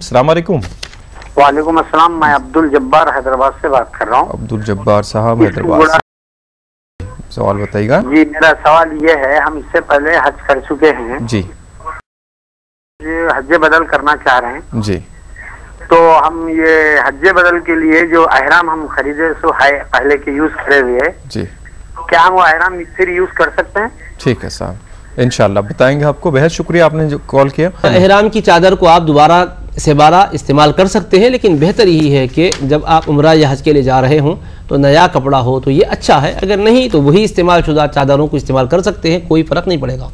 अलैक्म वालेकुम। अस्सलाम मैं अब्दुल जब्बार हैदराबाद से बात कर रहा हूँ। अब्दुल जब्बार साहब हैदराबाद सवाल बताइएगा। जी मेरा सवाल ये है हम इससे पहले हज कर चुके हैं। जी। ये हज बदल करना चाह रहे हैं। जी। तो हम ये हज बदल के लिए जो अहराम हम खरीदे सो है पहले के यूज़ करे हुए जी। क्या हम वो अहराम फिर यूज़ कर सकते हैं? ठीक है साहब। इनशाला बताएँगे आपको। बेहद शुक्रिया आपने जो कॉल किया। एहराम की चादर को आप दोबारा से बारा इस्तेमाल कर सकते हैं, लेकिन बेहतर यही है कि जब आप उम्र या हज के लिए जा रहे हों तो नया कपड़ा हो तो ये अच्छा है। अगर नहीं तो वही इस्तेमाल शुदा चादरों को इस्तेमाल कर सकते हैं, कोई फ़र्क नहीं पड़ेगा।